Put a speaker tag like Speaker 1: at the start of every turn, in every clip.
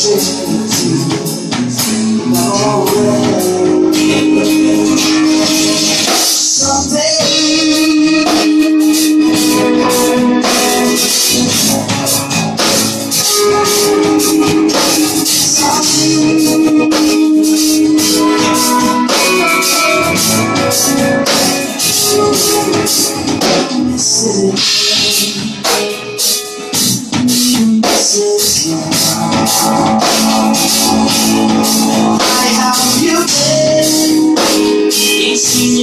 Speaker 1: shit. Now,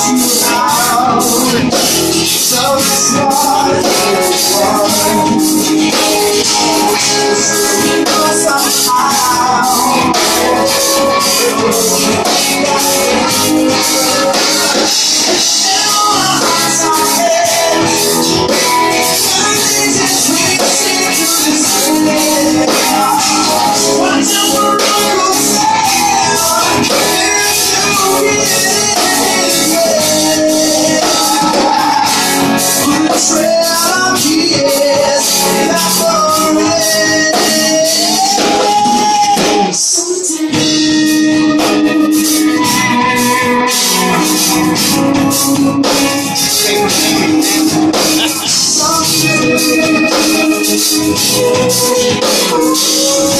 Speaker 1: Somehow Thank you.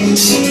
Speaker 1: Thank